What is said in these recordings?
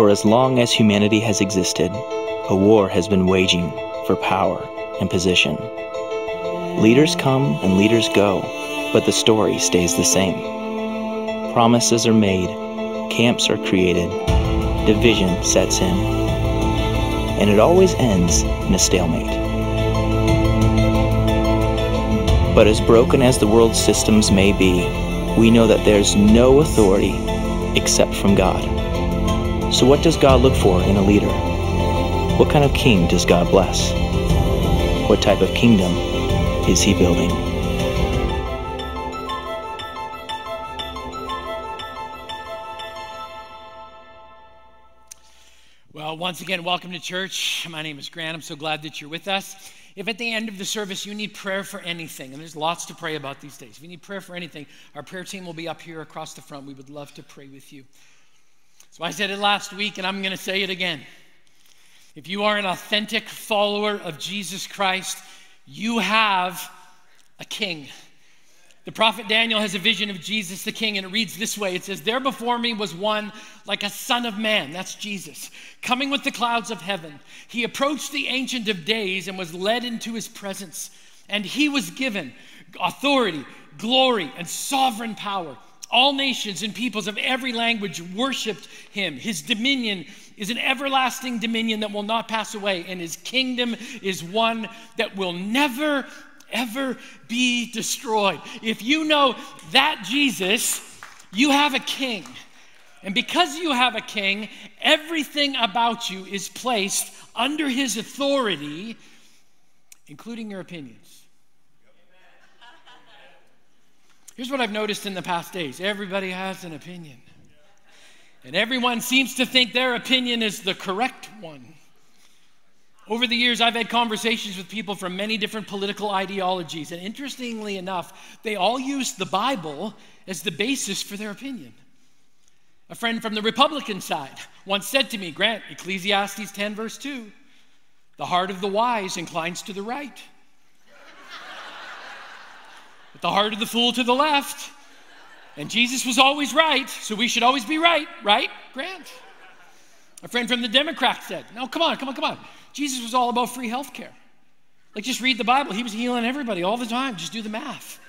For as long as humanity has existed, a war has been waging for power and position. Leaders come and leaders go, but the story stays the same. Promises are made, camps are created, division sets in, and it always ends in a stalemate. But as broken as the world's systems may be, we know that there's no authority except from God. So, what does God look for in a leader? What kind of king does God bless? What type of kingdom is he building? Well, once again, welcome to church. My name is Grant. I'm so glad that you're with us. If at the end of the service you need prayer for anything, and there's lots to pray about these days, if you need prayer for anything, our prayer team will be up here across the front. We would love to pray with you. So I said it last week, and I'm going to say it again. If you are an authentic follower of Jesus Christ, you have a king. The prophet Daniel has a vision of Jesus the king, and it reads this way It says, There before me was one like a son of man, that's Jesus, coming with the clouds of heaven. He approached the Ancient of Days and was led into his presence, and he was given authority, glory, and sovereign power. All nations and peoples of every language worshiped him. His dominion is an everlasting dominion that will not pass away, and his kingdom is one that will never, ever be destroyed. If you know that Jesus, you have a king. And because you have a king, everything about you is placed under his authority, including your opinions. Here's what I've noticed in the past days everybody has an opinion. And everyone seems to think their opinion is the correct one. Over the years, I've had conversations with people from many different political ideologies, and interestingly enough, they all use the Bible as the basis for their opinion. A friend from the Republican side once said to me, Grant, Ecclesiastes 10, verse 2, the heart of the wise inclines to the right, the heart of the fool to the left. And Jesus was always right, so we should always be right, right, Grant? A friend from the Democrat said, No, come on, come on, come on. Jesus was all about free health care. Like, just read the Bible. He was healing everybody all the time. Just do the math.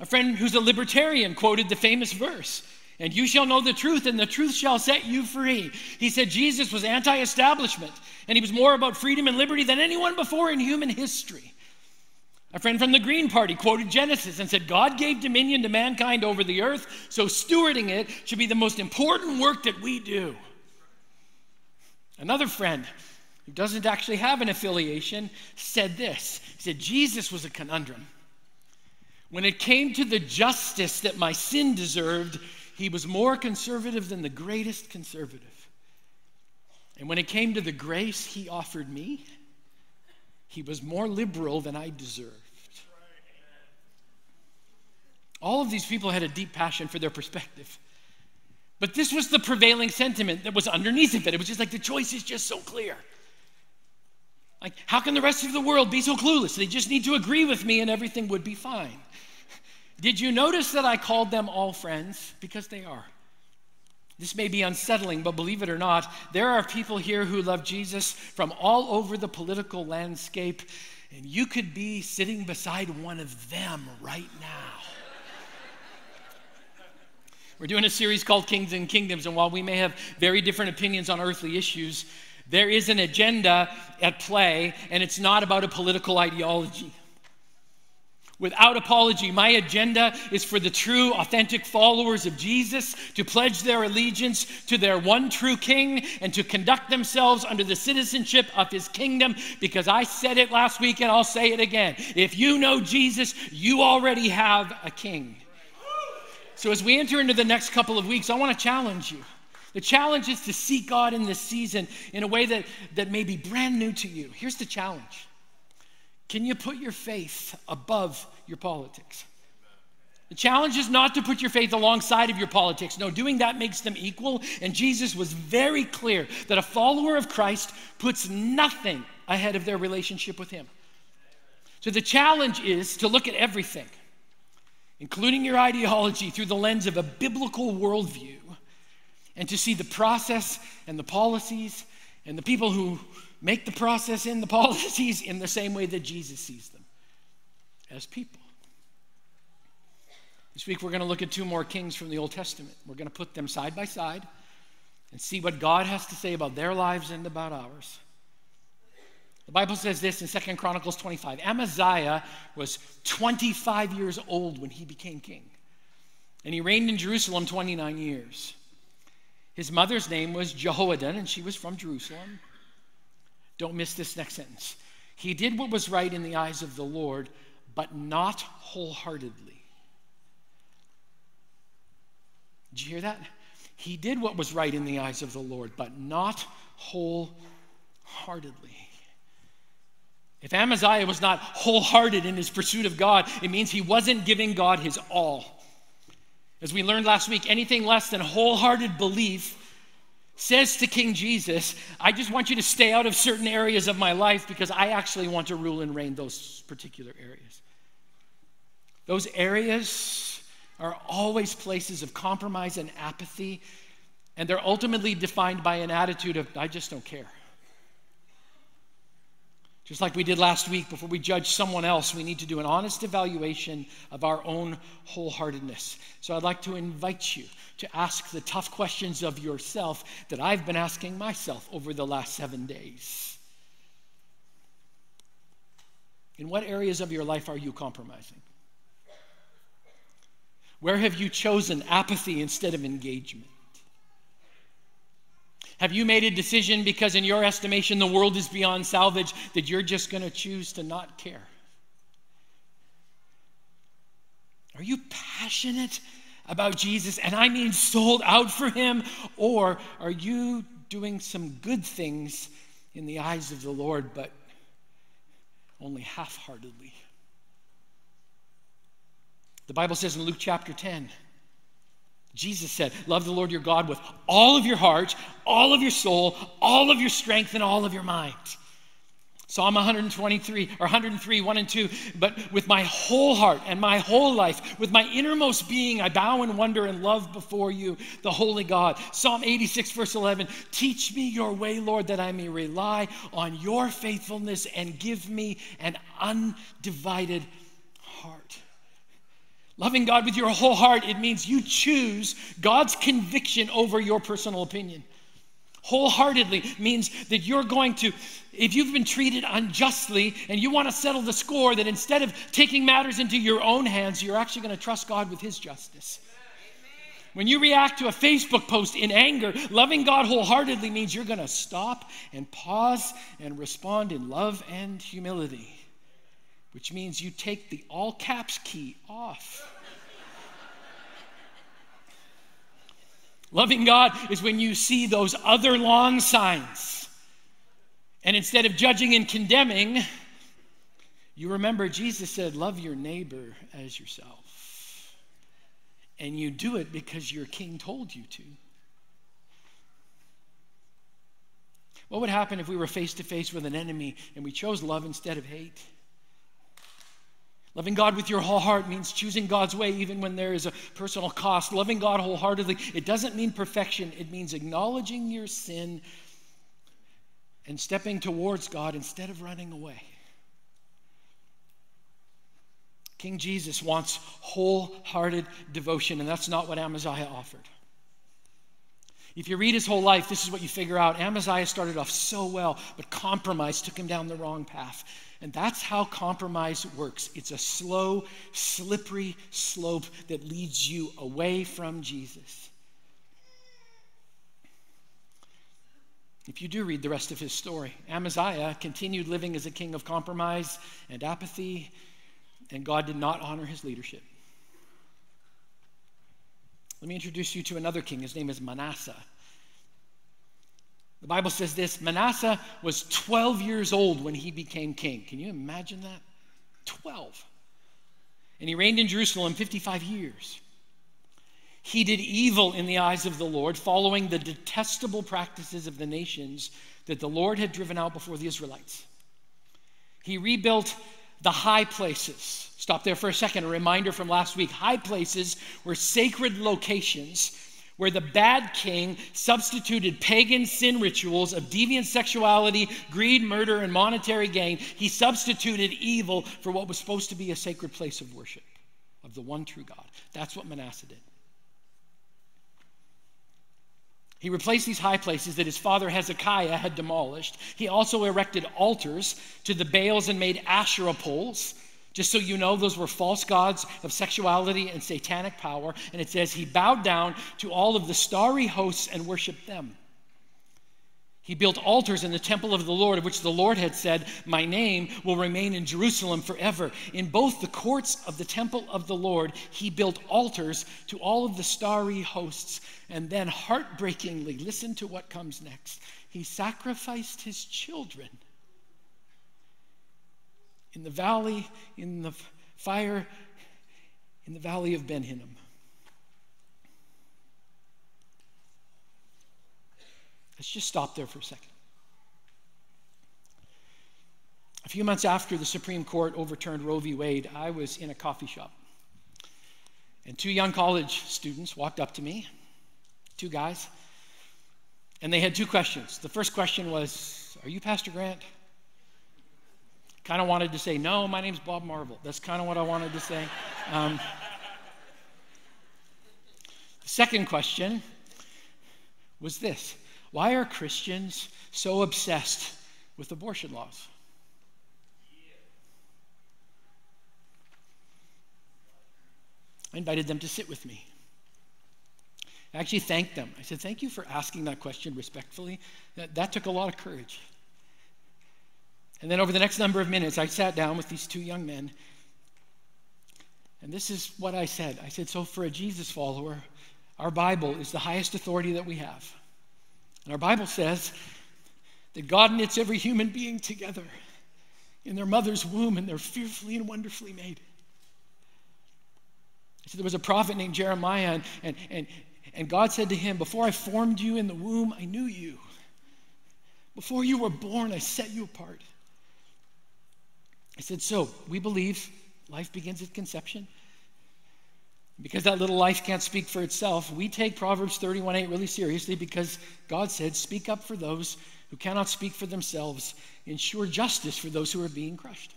A friend who's a libertarian quoted the famous verse, and you shall know the truth, and the truth shall set you free. He said Jesus was anti establishment, and he was more about freedom and liberty than anyone before in human history. A friend from the Green Party quoted Genesis and said, God gave dominion to mankind over the earth, so stewarding it should be the most important work that we do. Another friend who doesn't actually have an affiliation said this He said, Jesus was a conundrum. When it came to the justice that my sin deserved, he was more conservative than the greatest conservative. And when it came to the grace he offered me, he was more liberal than I deserved. All of these people had a deep passion for their perspective. But this was the prevailing sentiment that was underneath of it. It was just like the choice is just so clear. Like, how can the rest of the world be so clueless? They just need to agree with me and everything would be fine. Did you notice that I called them all friends? Because they are. This may be unsettling, but believe it or not, there are people here who love Jesus from all over the political landscape, and you could be sitting beside one of them right now. We're doing a series called Kings and Kingdoms, and while we may have very different opinions on earthly issues, there is an agenda at play, and it's not about a political ideology. Without apology, my agenda is for the true, authentic followers of Jesus to pledge their allegiance to their one true King and to conduct themselves under the citizenship of his kingdom because I said it last week and I'll say it again. If you know Jesus, you already have a King. So, as we enter into the next couple of weeks, I want to challenge you. The challenge is to seek God in this season in a way that, that may be brand new to you. Here's the challenge Can you put your faith above your politics? The challenge is not to put your faith alongside of your politics. No, doing that makes them equal. And Jesus was very clear that a follower of Christ puts nothing ahead of their relationship with Him. So the challenge is to look at everything including your ideology through the lens of a biblical worldview, and to see the process and the policies and the people who make the process and the policies in the same way that Jesus sees them as people. This week we're going to look at two more kings from the Old Testament. We're going to put them side by side and see what God has to say about their lives and about ours. The Bible says this in Second Chronicles 25. Amaziah was 25 years old when he became king, and he reigned in Jerusalem 29 years. His mother's name was Jehoaddan, and she was from Jerusalem. Don't miss this next sentence. He did what was right in the eyes of the Lord, but not wholeheartedly. Did you hear that? He did what was right in the eyes of the Lord, but not wholeheartedly. If Amaziah was not wholehearted in his pursuit of God, it means he wasn't giving God his all. As we learned last week, anything less than wholehearted belief says to King Jesus, I just want you to stay out of certain areas of my life because I actually want to rule and reign those particular areas. Those areas are always places of compromise and apathy, and they're ultimately defined by an attitude of, I just don't care. Just like we did last week, before we judge someone else, we need to do an honest evaluation of our own wholeheartedness. So I'd like to invite you to ask the tough questions of yourself that I've been asking myself over the last seven days. In what areas of your life are you compromising? Where have you chosen apathy instead of engagement? Have you made a decision because, in your estimation, the world is beyond salvage that you're just going to choose to not care? Are you passionate about Jesus, and I mean sold out for him, or are you doing some good things in the eyes of the Lord, but only half heartedly? The Bible says in Luke chapter 10, Jesus said, Love the Lord your God with all of your heart, all of your soul, all of your strength, and all of your mind. Psalm 123 or 103, 1 and 2. But with my whole heart and my whole life, with my innermost being, I bow and wonder and love before you, the holy God. Psalm 86, verse 11. Teach me your way, Lord, that I may rely on your faithfulness and give me an undivided heart. Loving God with your whole heart, it means you choose God's conviction over your personal opinion. Wholeheartedly means that you're going to, if you've been treated unjustly and you want to settle the score, that instead of taking matters into your own hands, you're actually going to trust God with His justice. When you react to a Facebook post in anger, loving God wholeheartedly means you're going to stop and pause and respond in love and humility which means you take the all caps key off. Loving God is when you see those other long signs. And instead of judging and condemning, you remember Jesus said, Love your neighbor as yourself. And you do it because your king told you to. What would happen if we were face to face with an enemy and we chose love instead of hate? Loving God with your whole heart means choosing God's way even when there is a personal cost. Loving God wholeheartedly, it doesn't mean perfection, it means acknowledging your sin and stepping towards God instead of running away. King Jesus wants wholehearted devotion, and that's not what Amaziah offered. If you read his whole life, this is what you figure out. Amaziah started off so well, but compromise took him down the wrong path. And that's how compromise works it's a slow, slippery slope that leads you away from Jesus. If you do read the rest of his story, Amaziah continued living as a king of compromise and apathy, and God did not honor his leadership. Let me introduce you to another king. His name is Manasseh. The Bible says this Manasseh was 12 years old when he became king. Can you imagine that? 12. And he reigned in Jerusalem 55 years. He did evil in the eyes of the Lord, following the detestable practices of the nations that the Lord had driven out before the Israelites. He rebuilt the high places. Stop there for a second. A reminder from last week. High places were sacred locations where the bad king substituted pagan sin rituals of deviant sexuality, greed, murder, and monetary gain. He substituted evil for what was supposed to be a sacred place of worship of the one true God. That's what Manasseh did. He replaced these high places that his father Hezekiah had demolished. He also erected altars to the Baals and made Asherah poles just so you know, those were false gods of sexuality and satanic power. And it says he bowed down to all of the starry hosts and worshiped them. He built altars in the temple of the Lord, of which the Lord had said, My name will remain in Jerusalem forever. In both the courts of the temple of the Lord, he built altars to all of the starry hosts. And then, heartbreakingly, listen to what comes next. He sacrificed his children in the valley, in the fire, in the valley of Ben Hinnom. Let's just stop there for a second. A few months after the Supreme Court overturned Roe v. Wade, I was in a coffee shop. And two young college students walked up to me, two guys, and they had two questions. The first question was Are you Pastor Grant? Kind of wanted to say, no, my name's Bob Marvel. That's kind of what I wanted to say. Um, the second question was this Why are Christians so obsessed with abortion laws? I invited them to sit with me. I actually thanked them. I said, Thank you for asking that question respectfully. That, that took a lot of courage. And then over the next number of minutes, I sat down with these two young men. And this is what I said I said, So for a Jesus follower, our Bible is the highest authority that we have. And our Bible says that God knits every human being together in their mother's womb, and they're fearfully and wonderfully made. So there was a prophet named Jeremiah, and, and, and, and God said to him, Before I formed you in the womb, I knew you. Before you were born, I set you apart. I said, So we believe life begins at conception. Because that little life can't speak for itself, we take Proverbs 31 8 really seriously because God said, Speak up for those who cannot speak for themselves, ensure justice for those who are being crushed.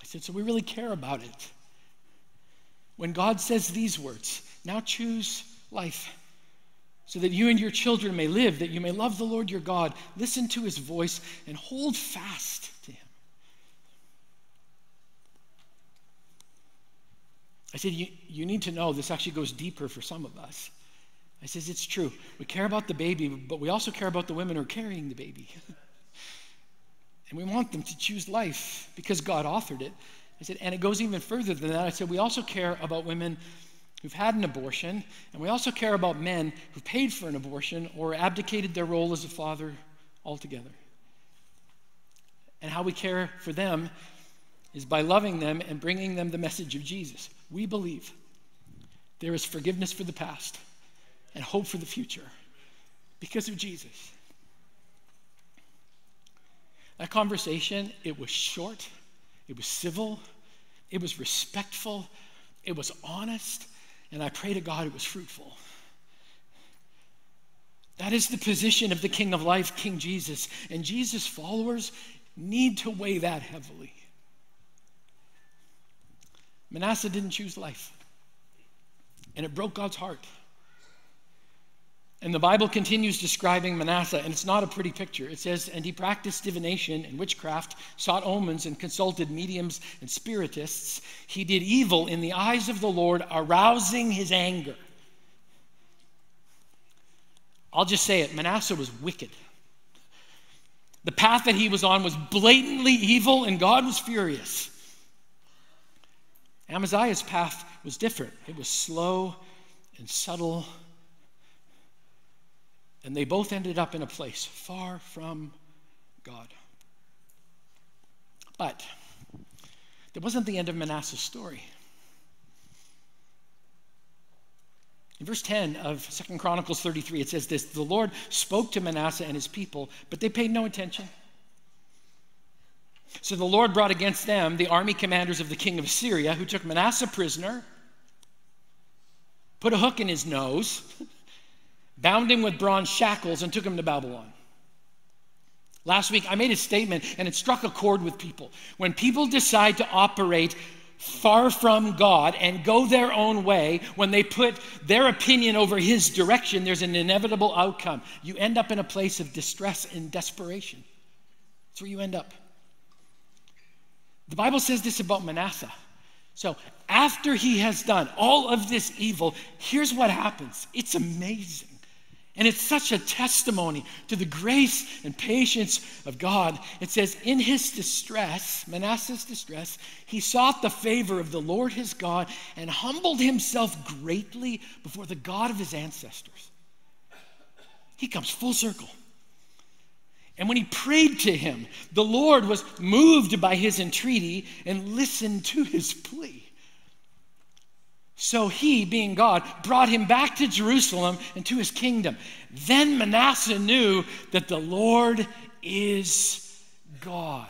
I said, So we really care about it. When God says these words, now choose life so that you and your children may live, that you may love the Lord your God, listen to his voice, and hold fast to him. I said, you, you need to know this actually goes deeper for some of us. I says, it's true. We care about the baby, but we also care about the women who are carrying the baby. and we want them to choose life because God authored it. I said, and it goes even further than that. I said, we also care about women who've had an abortion, and we also care about men who paid for an abortion or abdicated their role as a father altogether. And how we care for them is by loving them and bringing them the message of Jesus. We believe there is forgiveness for the past and hope for the future because of Jesus. That conversation, it was short, it was civil, it was respectful, it was honest, and I pray to God it was fruitful. That is the position of the King of Life, King Jesus. And Jesus' followers need to weigh that heavily. Manasseh didn't choose life, and it broke God's heart. And the Bible continues describing Manasseh, and it's not a pretty picture. It says, And he practiced divination and witchcraft, sought omens, and consulted mediums and spiritists. He did evil in the eyes of the Lord, arousing his anger. I'll just say it Manasseh was wicked. The path that he was on was blatantly evil, and God was furious. Amaziah's path was different, it was slow and subtle and they both ended up in a place far from God. But that wasn't the end of Manasseh's story. In verse 10 of Second Chronicles 33, it says this The Lord spoke to Manasseh and his people, but they paid no attention. So the Lord brought against them the army commanders of the king of Assyria, who took Manasseh prisoner put a hook in his nose, bound him with bronze shackles, and took him to Babylon. Last week, I made a statement and it struck a chord with people. When people decide to operate far from God and go their own way, when they put their opinion over His direction, there's an inevitable outcome. You end up in a place of distress and desperation. That's where you end up. The Bible says this about Manasseh. So, after he has done all of this evil, here's what happens it's amazing. And it's such a testimony to the grace and patience of God. It says, In his distress, Manasseh's distress, he sought the favor of the Lord his God and humbled himself greatly before the God of his ancestors. He comes full circle. And when he prayed to him, the Lord was moved by his entreaty and listened to his plea. So he, being God, brought him back to Jerusalem and to his kingdom. Then Manasseh knew that the Lord is God.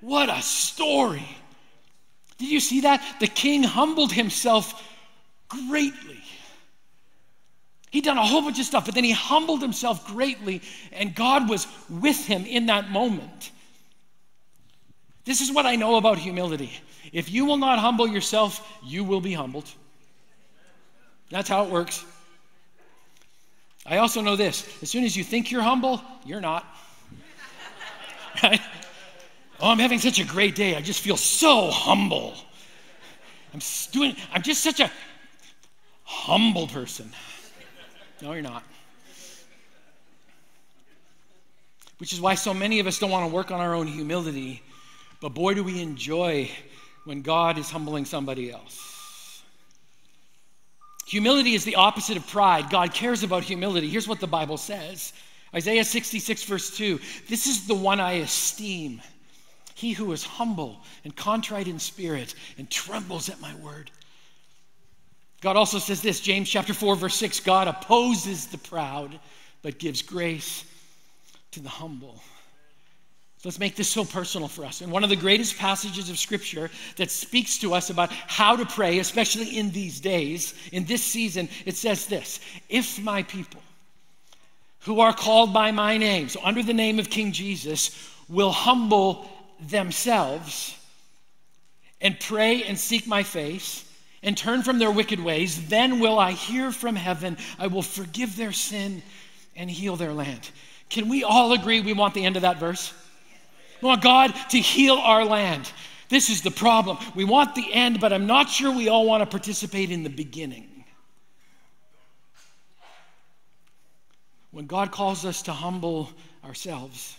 What a story! Did you see that? The king humbled himself greatly. He'd done a whole bunch of stuff, but then he humbled himself greatly, and God was with him in that moment. This is what I know about humility. If you will not humble yourself, you will be humbled. That's how it works. I also know this as soon as you think you're humble, you're not. Right? Oh, I'm having such a great day. I just feel so humble. I'm doing, I'm just such a humble person. No, you're not. Which is why so many of us don't want to work on our own humility, but boy, do we enjoy when God is humbling somebody else. Humility is the opposite of pride. God cares about humility. Here's what the Bible says Isaiah 66, verse 2 This is the one I esteem. He who is humble and contrite in spirit and trembles at my word. God also says this, James chapter 4, verse 6 God opposes the proud, but gives grace to the humble. Let's make this so personal for us. And one of the greatest passages of Scripture that speaks to us about how to pray, especially in these days, in this season, it says this If my people who are called by my name, so under the name of King Jesus, will humble themselves and pray and seek my face and turn from their wicked ways, then will I hear from heaven, I will forgive their sin and heal their land. Can we all agree we want the end of that verse? We want God to heal our land. This is the problem. We want the end, but I'm not sure we all want to participate in the beginning. When God calls us to humble ourselves,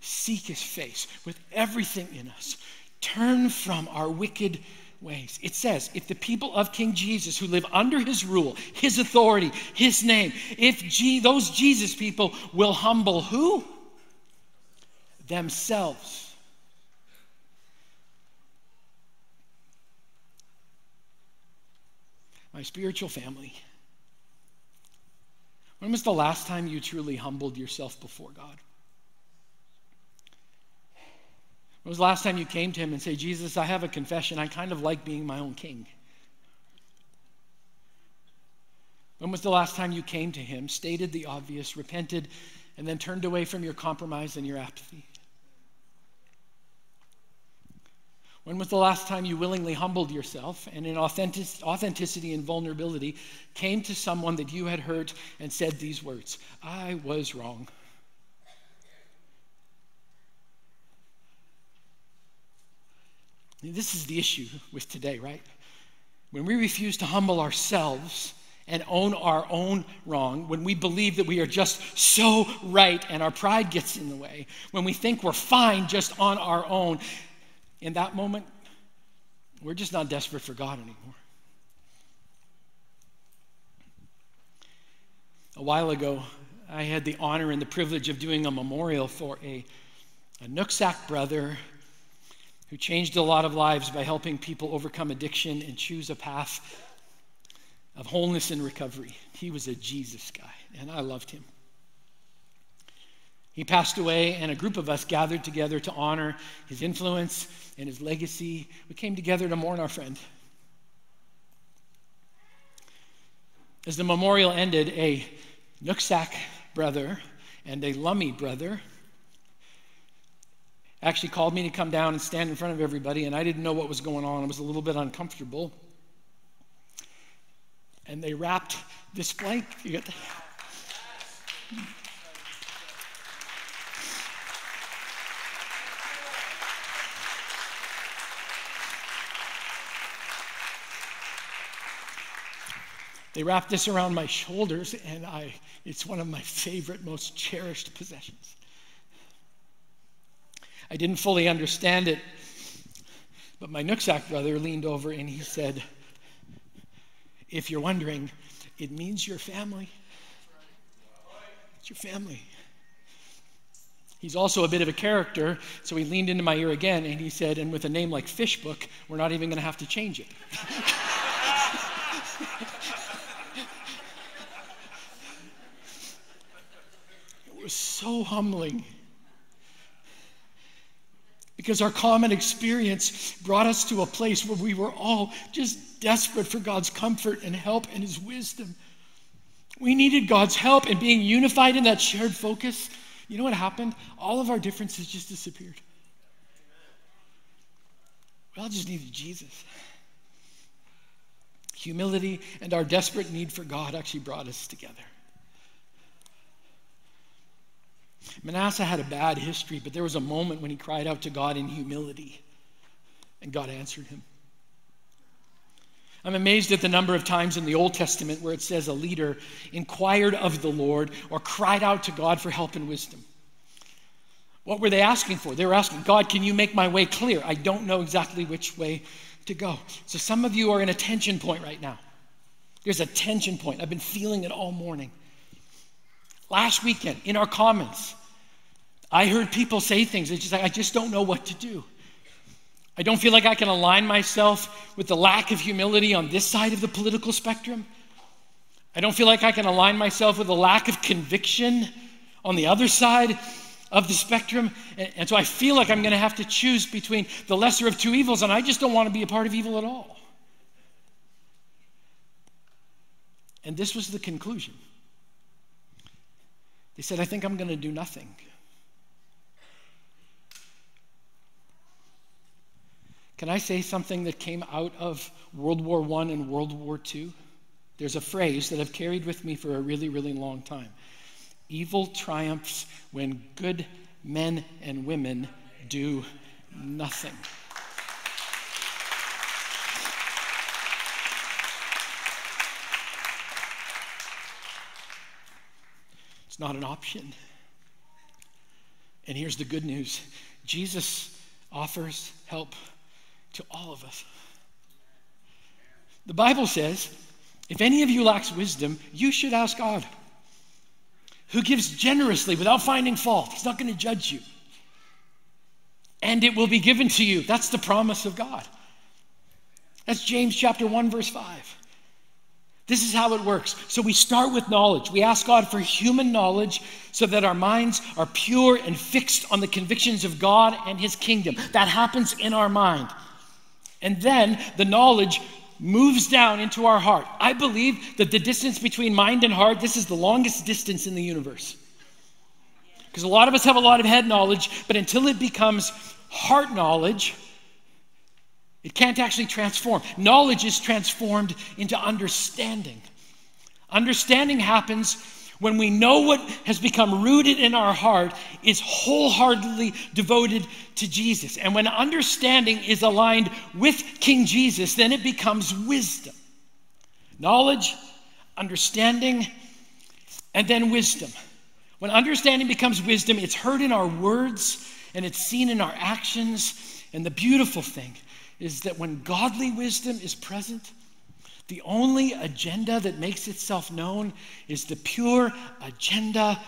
seek his face with everything in us, turn from our wicked ways. It says, if the people of King Jesus who live under his rule, his authority, his name, if G- those Jesus people will humble who? Themselves. My spiritual family. When was the last time you truly humbled yourself before God? When was the last time you came to Him and say, Jesus, I have a confession. I kind of like being my own king. When was the last time you came to Him, stated the obvious, repented, and then turned away from your compromise and your apathy? When was the last time you willingly humbled yourself and in authentic, authenticity and vulnerability came to someone that you had hurt and said these words I was wrong? This is the issue with today, right? When we refuse to humble ourselves and own our own wrong, when we believe that we are just so right and our pride gets in the way, when we think we're fine just on our own, in that moment, we're just not desperate for God anymore. A while ago, I had the honor and the privilege of doing a memorial for a, a Nooksack brother who changed a lot of lives by helping people overcome addiction and choose a path of wholeness and recovery. He was a Jesus guy, and I loved him. He passed away, and a group of us gathered together to honor his influence and his legacy. We came together to mourn our friend. As the memorial ended, a Nooksack brother and a Lummi brother actually called me to come down and stand in front of everybody, and I didn't know what was going on. I was a little bit uncomfortable. And they wrapped this blanket. They wrapped this around my shoulders, and I, it's one of my favorite, most cherished possessions. I didn't fully understand it, but my Nooksack brother leaned over and he said, If you're wondering, it means your family. It's your family. He's also a bit of a character, so he leaned into my ear again and he said, And with a name like Fishbook, we're not even going to have to change it was so humbling because our common experience brought us to a place where we were all just desperate for God's comfort and help and His wisdom. We needed God's help, and being unified in that shared focus, you know what happened? All of our differences just disappeared. We all just needed Jesus. Humility and our desperate need for God actually brought us together. Manasseh had a bad history, but there was a moment when he cried out to God in humility, and God answered him. I'm amazed at the number of times in the Old Testament where it says a leader inquired of the Lord or cried out to God for help and wisdom. What were they asking for? They were asking, God, can you make my way clear? I don't know exactly which way to go. So some of you are in a tension point right now. There's a tension point. I've been feeling it all morning. Last weekend in our comments, I heard people say things. It's just like, I just don't know what to do. I don't feel like I can align myself with the lack of humility on this side of the political spectrum. I don't feel like I can align myself with the lack of conviction on the other side of the spectrum. And, and so I feel like I'm going to have to choose between the lesser of two evils, and I just don't want to be a part of evil at all. And this was the conclusion. They said, I think I'm going to do nothing. Can I say something that came out of World War I and World War II? There's a phrase that I've carried with me for a really, really long time. Evil triumphs when good men and women do nothing. It's not an option. And here's the good news Jesus offers help to all of us. The Bible says, if any of you lacks wisdom, you should ask God, who gives generously without finding fault. He's not going to judge you. And it will be given to you. That's the promise of God. That's James chapter 1 verse 5. This is how it works. So we start with knowledge. We ask God for human knowledge so that our minds are pure and fixed on the convictions of God and his kingdom. That happens in our mind. And then the knowledge moves down into our heart. I believe that the distance between mind and heart, this is the longest distance in the universe. Because a lot of us have a lot of head knowledge, but until it becomes heart knowledge, it can't actually transform. Knowledge is transformed into understanding. Understanding happens when we know what has become rooted in our heart is wholeheartedly devoted to Jesus. And when understanding is aligned with King Jesus, then it becomes wisdom. Knowledge, understanding, and then wisdom. When understanding becomes wisdom, it's heard in our words and it's seen in our actions. And the beautiful thing is that when godly wisdom is present, the only agenda that makes itself known is the pure agenda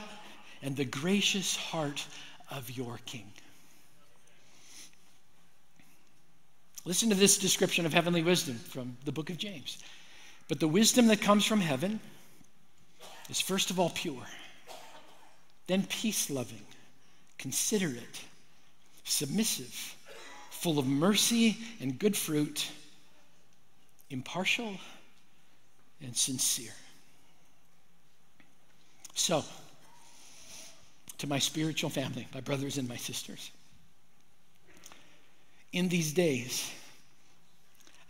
and the gracious heart of your King. Listen to this description of heavenly wisdom from the book of James. But the wisdom that comes from heaven is first of all pure, then peace loving, considerate, submissive, full of mercy and good fruit impartial and sincere. So, to my spiritual family, my brothers and my sisters, in these days,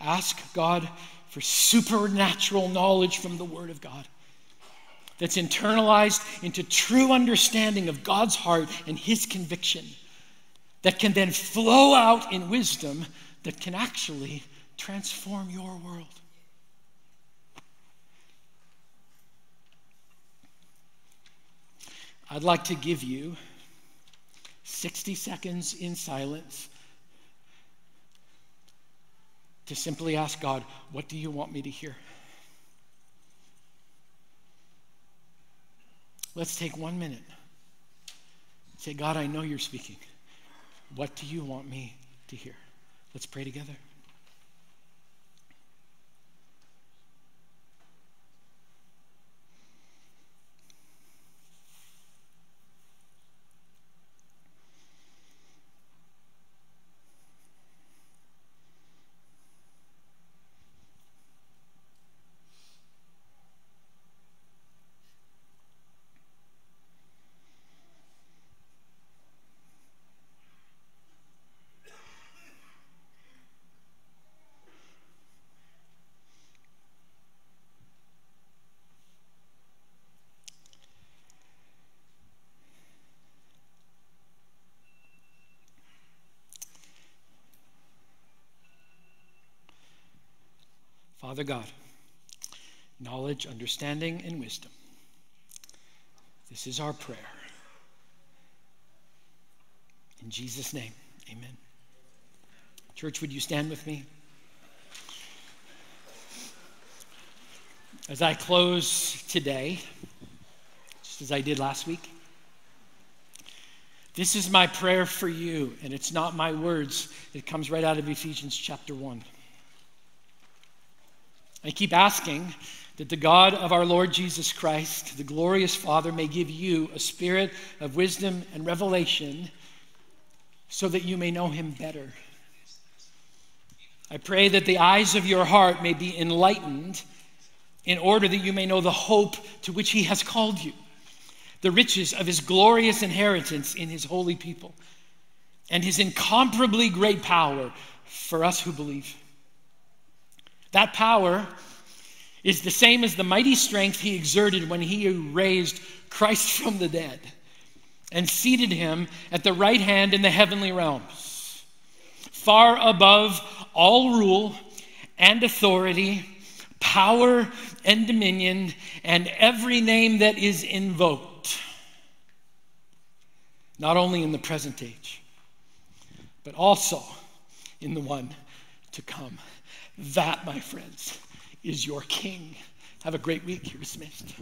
ask God for supernatural knowledge from the Word of God that's internalized into true understanding of God's heart and His conviction that can then flow out in wisdom that can actually transform your world. I'd like to give you 60 seconds in silence to simply ask God, What do you want me to hear? Let's take one minute. Say, God, I know you're speaking. What do you want me to hear? Let's pray together. Father God, knowledge, understanding, and wisdom. This is our prayer. In Jesus' name, amen. Church, would you stand with me? As I close today, just as I did last week, this is my prayer for you, and it's not my words. It comes right out of Ephesians chapter 1. I keep asking that the God of our Lord Jesus Christ, the glorious Father, may give you a spirit of wisdom and revelation so that you may know him better. I pray that the eyes of your heart may be enlightened in order that you may know the hope to which he has called you, the riches of his glorious inheritance in his holy people, and his incomparably great power for us who believe. That power is the same as the mighty strength he exerted when he raised Christ from the dead and seated him at the right hand in the heavenly realms, far above all rule and authority, power and dominion, and every name that is invoked, not only in the present age, but also in the one to come. That, my friends, is your King. Have a great week. You're dismissed.